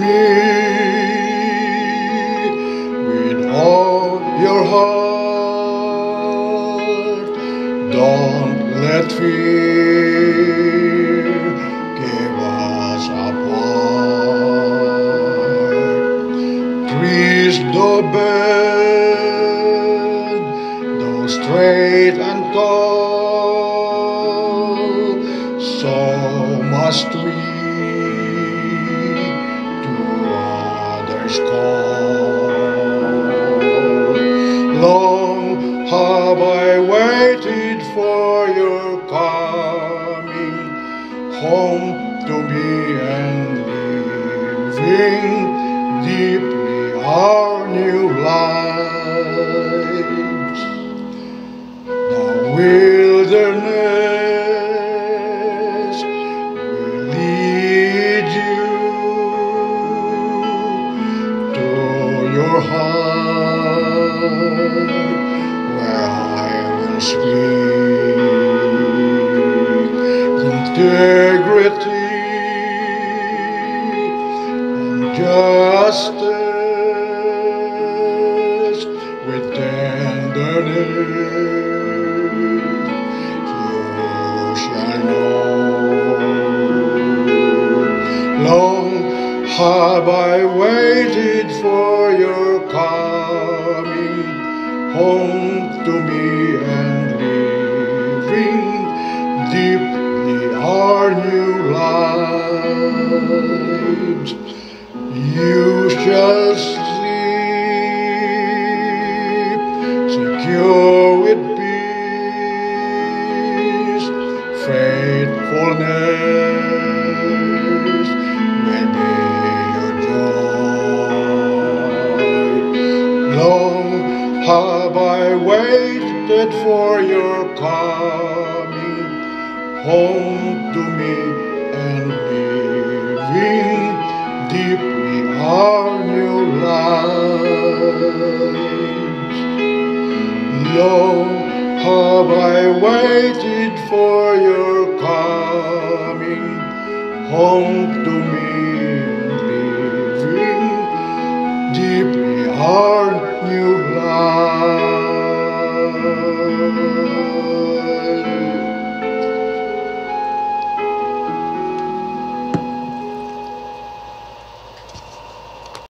me with all your heart. Don't let fear give us apart. Please don't bend, though straight and tall. So must we. Others call. Long have I waited for your coming home to me and living deeply our new speak integrity and justice with tenderness. You shall know. Long have I waited for your coming home to me and living deeply our new lives. You shall sleep secure with peace, faithfulness I waited for your coming home to me and living deeply our new lives. Long have I waited for your coming home to